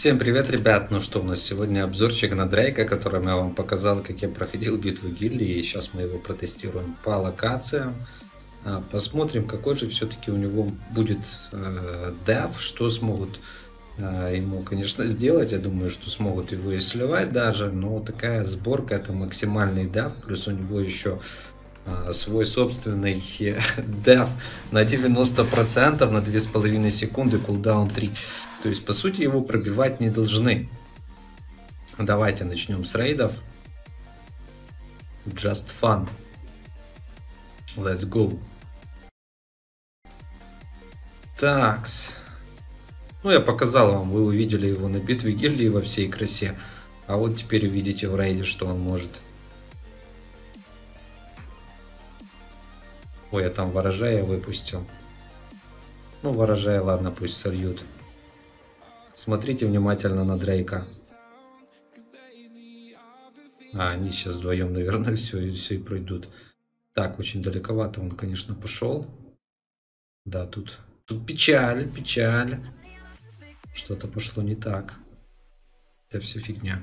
Всем привет, ребят! Ну что, у нас сегодня обзорчик на Дрейка, которым я вам показал, как я проходил битву гильдии. И сейчас мы его протестируем по локациям. А, посмотрим, какой же все-таки у него будет э, дев, что смогут э, ему, конечно, сделать. Я думаю, что смогут его и сливать даже, но такая сборка это максимальный дев, плюс у него еще свой собственный дев на 90% на 2,5 секунды, кулдаун 3. То есть, по сути, его пробивать не должны. Давайте начнем с рейдов. Just fun. Let's go. Такс. Ну, я показал вам, вы увидели его на битве гильдии во всей красе. А вот теперь увидите в рейде, что он может. Ой, я там ворожая выпустил. Ну, ворожая, ладно, пусть сольют. Смотрите внимательно на Дрейка. А, они сейчас вдвоем, наверное, все и все и пройдут. Так, очень далековато он, конечно, пошел. Да, тут, тут печаль, печаль. Что-то пошло не так. Это все фигня.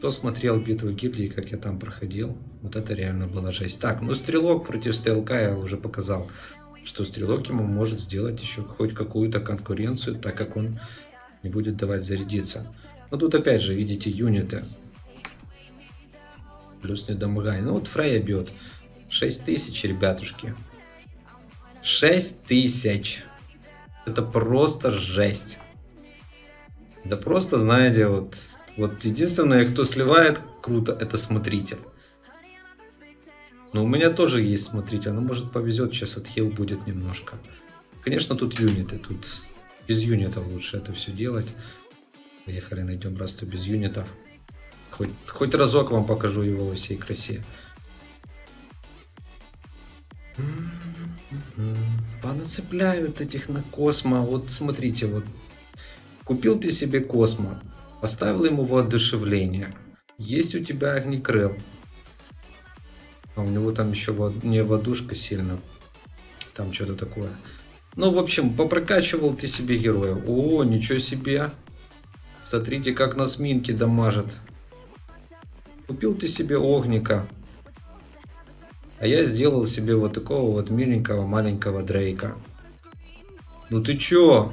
Кто смотрел битву гильдии, как я там проходил, вот это реально была жесть. Так, ну стрелок против стрелка я уже показал, что стрелок ему может сделать еще хоть какую-то конкуренцию, так как он не будет давать зарядиться. Но тут опять же, видите, юниты. Плюс не недомогание. Ну вот Фрейя бьет. 6 тысяч, ребятушки. 6 тысяч. Это просто жесть. Да просто, знаете, вот, вот единственное, кто сливает круто, это смотритель. Но у меня тоже есть смотритель, но может повезет, сейчас отхил будет немножко. Конечно, тут юниты, тут без юнитов лучше это все делать. Поехали, найдем расту без юнитов. Хоть, хоть разок вам покажу его во всей красе. Понацепляют этих на космо. Вот смотрите, вот купил ты себе космо, поставил ему воодушевление. Есть у тебя огнекрыл. А у него там еще не водушка сильно. Там что-то такое. Ну, в общем, попрокачивал ты себе героя. О, ничего себе. Смотрите, как нас минки дамажат. Купил ты себе огника. А я сделал себе вот такого вот миленького маленького Дрейка. Ну ты чё?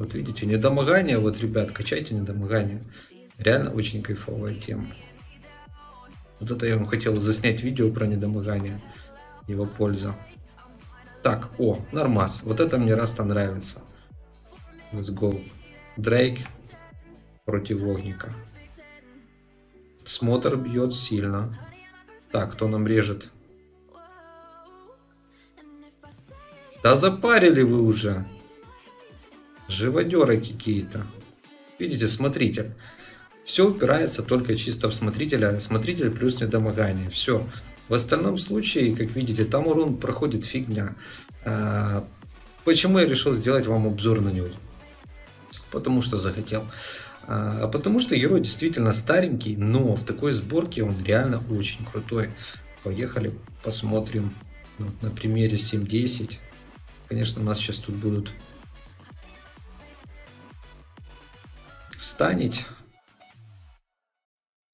Вот видите, недомогание, вот, ребят, качайте недомогание. Реально очень кайфовая тема. Вот это я вам хотел заснять видео про недомогание. Его польза. Так, о, нормас. Вот это мне раз-то нравится. Let's go. Дрейк против Огника. Смотр бьет сильно. Так, кто нам режет? Да запарили вы уже. Живодеры какие-то. Видите, смотритель. Все упирается только чисто в смотрителя. Смотритель плюс недомогание. Все. В остальном случае, как видите, там урон проходит фигня. А, почему я решил сделать вам обзор на него? Потому что захотел. А потому что герой действительно старенький, но в такой сборке он реально очень крутой. Поехали, посмотрим вот на примере 7.10. Конечно, нас сейчас тут будут станить.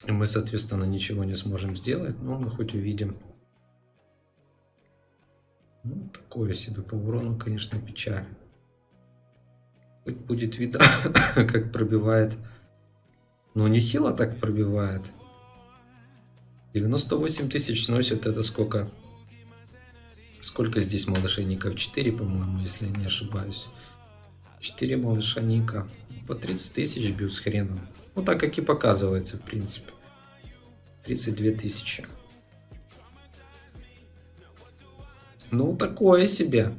И мы, соответственно, ничего не сможем сделать, но мы хоть увидим. Ну, такое себе по урону, конечно, печаль. Хоть будет видно, как пробивает. Но нехило так пробивает. 98 тысяч носит это сколько? Сколько здесь малышейников? 4, по-моему, если я не ошибаюсь. 4 малышаника. По 30 тысяч бьют с хреном. Ну, так как и показывается, в принципе. 32 тысячи. Ну, такое себе.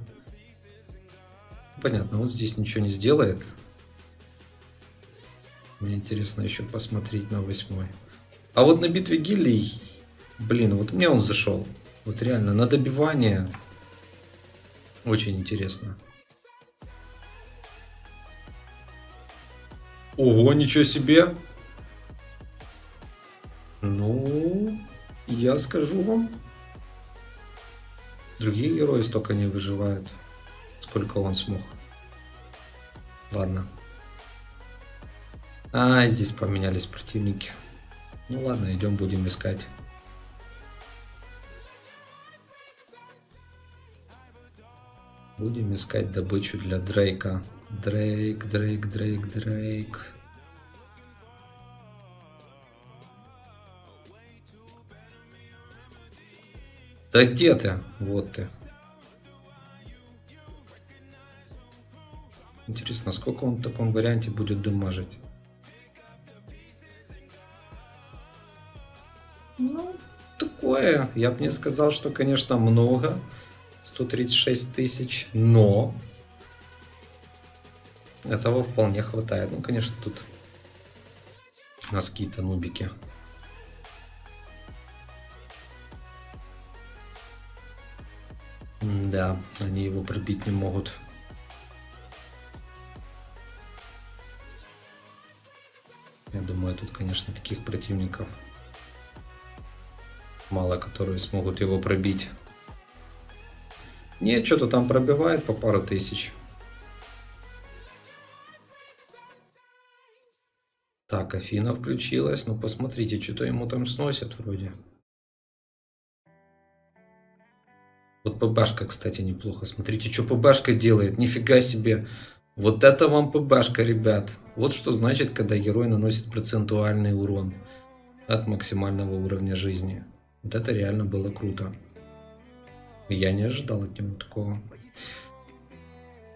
Понятно, он здесь ничего не сделает. Мне интересно еще посмотреть на восьмой. А вот на битве гильдий, блин, вот мне он зашел. Вот реально, на добивание очень интересно. Ого, ничего себе! Ну, я скажу вам. Другие герои столько не выживают, сколько он смог. Ладно. А, здесь поменялись противники. Ну ладно, идем будем искать. Будем искать добычу для Дрейка. Дрейк, Дрейк, Дрейк, Дрейк. Да где ты? Вот ты. Интересно, сколько он в таком варианте будет дамажить? Ну, такое. Я бы не сказал, что, конечно, много. 136 тысяч, но этого вполне хватает. Ну, конечно, тут у нас какие-то нубики. Да, они его пробить не могут. Я думаю, тут, конечно, таких противников мало, которые смогут его пробить. Нет, что-то там пробивает по пару тысяч. Так, Афина включилась. Ну, посмотрите, что-то ему там сносят вроде. Вот ПБшка, кстати, неплохо. Смотрите, что ПБшка делает. Нифига себе. Вот это вам ПБшка, ребят. Вот что значит, когда герой наносит процентуальный урон от максимального уровня жизни. Вот это реально было круто. Я не ожидал от него такого.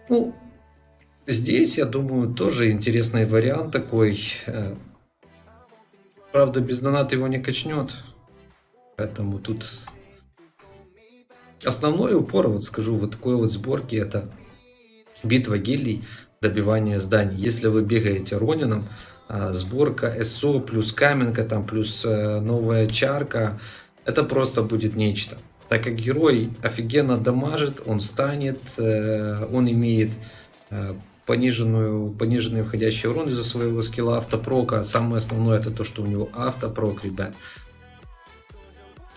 Ну, здесь, я думаю, тоже интересный вариант такой. Э, правда, без доната его не качнет. Поэтому тут основной упор, вот скажу, вот такой вот сборки, это битва гелий, добивание зданий. Если вы бегаете Ронином, а, сборка СО плюс каменка, там плюс э, новая чарка, это просто будет нечто. Так как герой офигенно дамажит, он станет, э, он имеет э, пониженную, пониженный входящий урон из-за своего скилла автопрока. Самое основное это то, что у него автопрок, ребят.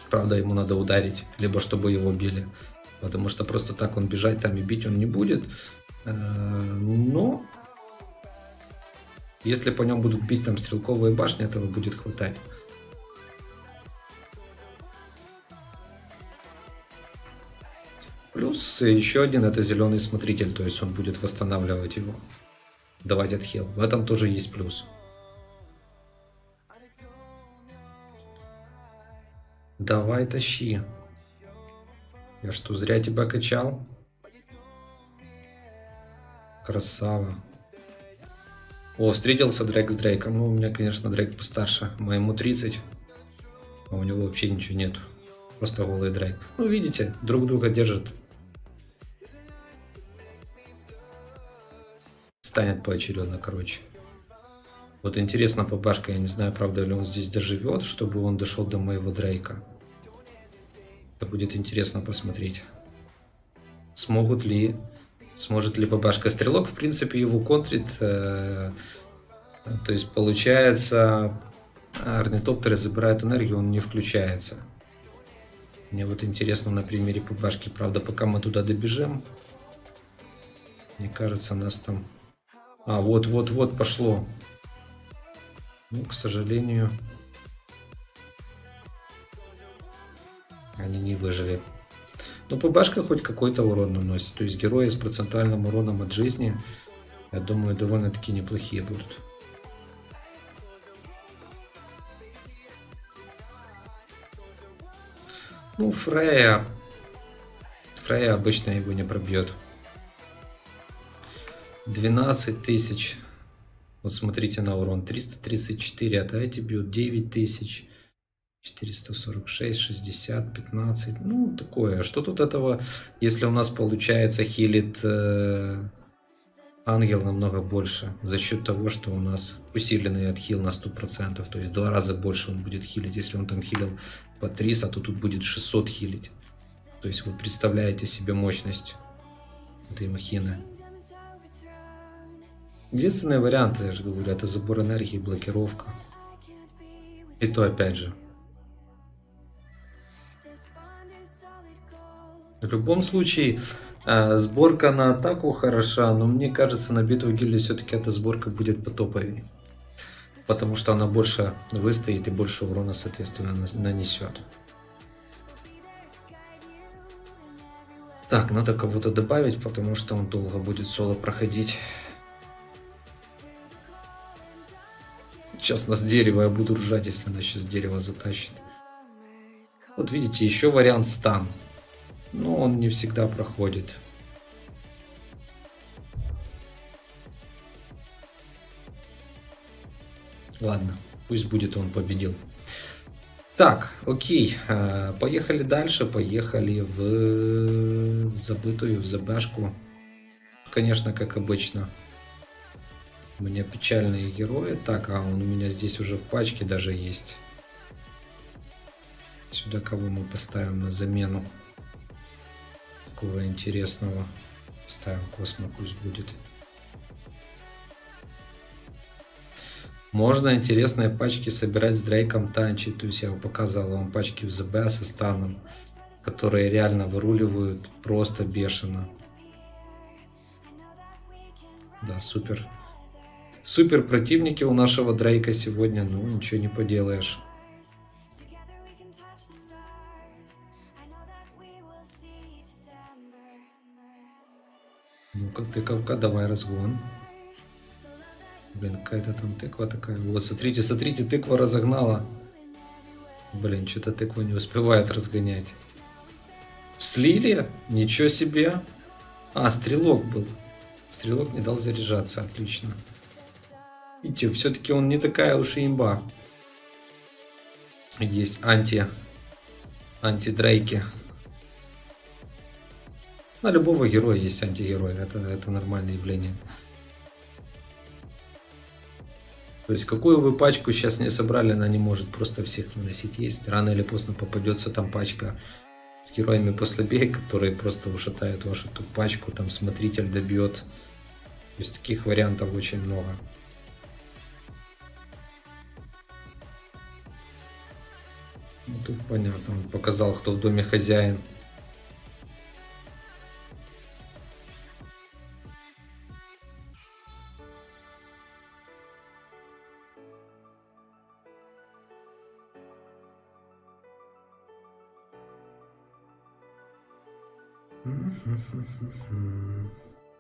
Правда, ему надо ударить, либо чтобы его били. Потому что просто так он бежать там и бить он не будет. Э, но если по нем будут бить там стрелковые башни, этого будет хватать. Плюс еще один это зеленый смотритель, то есть он будет восстанавливать его, давать отхил. В этом тоже есть плюс. Давай тащи. Я что, зря тебя качал? Красава. О, встретился Дрейк с Дрейком. Ну, у меня, конечно, Дрейк постарше. Моему 30. А у него вообще ничего нету. Просто голый Дрейк. Ну, видите, друг друга держат. Станет поочередно, короче. Вот интересно по башке, я не знаю, правда ли он здесь доживет, чтобы он дошел до моего Дрейка. Это будет интересно посмотреть. Смогут ли, сможет ли бабашка стрелок, в принципе, его контрит. Э, то есть получается, орнитоптеры забирают энергию, он не включается. Мне вот интересно на примере бабашки, правда, пока мы туда добежим, мне кажется, нас там а, вот-вот-вот пошло. Ну, к сожалению, они не выжили. Но ПБшка хоть какой-то урон наносит. То есть герои с процентуальным уроном от жизни, я думаю, довольно-таки неплохие будут. Ну, Фрея... Фрея обычно его не пробьет. 12 тысяч. Вот смотрите на урон. 334, а эти бьют 9 тысяч. 446, 60, 15. Ну, такое. Что тут этого, если у нас получается хилит э, ангел намного больше за счет того, что у нас усиленный отхил на 100%. То есть два раза больше он будет хилить. Если он там хилил по 300, то тут будет 600 хилить. То есть вы представляете себе мощность этой махины. Единственный вариант, я же говорю, это забор энергии, блокировка. И то опять же. В любом случае, э, сборка на атаку хороша, но мне кажется, на битву гильдии все-таки эта сборка будет потоповей. Потому что она больше выстоит и больше урона, соответственно, нанесет. Так, надо кого-то добавить, потому что он долго будет соло проходить. Сейчас нас дерево, я буду ржать, если она сейчас дерево затащит. Вот видите, еще вариант стан. Но он не всегда проходит. Ладно, пусть будет он победил. Так, окей, э, поехали дальше, поехали в забытую, в забашку. Конечно, как обычно, у меня печальные герои. Так, а он у меня здесь уже в пачке даже есть. Сюда кого мы поставим на замену? Такого интересного. Ставим Космо, пусть будет. Можно интересные пачки собирать с Дрейком Танчи. То есть я показал вам пачки в ЗБ со станом, которые реально выруливают просто бешено. Да, супер. Супер противники у нашего Дрейка сегодня. Ну, ничего не поделаешь. Ну-ка, тыковка, давай разгон. Блин, какая-то там тыква такая. Вот, смотрите, смотрите, тыква разогнала. Блин, что-то тыква не успевает разгонять. Слили? Ничего себе. А, стрелок был. Стрелок не дал заряжаться, отлично. Видите, все-таки он не такая уж и имба. Есть анти... Анти-дрейки. На любого героя есть антигерой. Это, это нормальное явление. То есть какую вы пачку сейчас не собрали, она не может просто всех наносить. Есть рано или поздно попадется там пачка с героями послабее, которые просто ушатают вашу ту пачку, там смотритель добьет. То есть таких вариантов очень много. Тут понятно, он показал, кто в доме хозяин.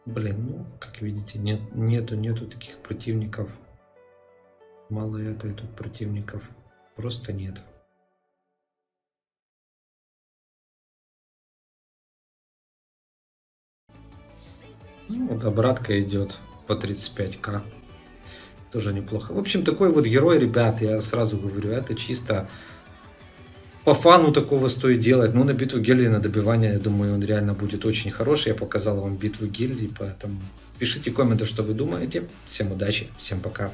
Блин, ну, как видите, нет, нету, нету таких противников. Мало это тут противников. Просто нет. Ну, вот обратка идет по 35к. Тоже неплохо. В общем, такой вот герой, ребят, я сразу говорю, это чисто по фану такого стоит делать. Ну, на битву гильдии, на добивание, я думаю, он реально будет очень хороший. Я показал вам битву гильдии, поэтому пишите комменты, что вы думаете. Всем удачи, всем пока.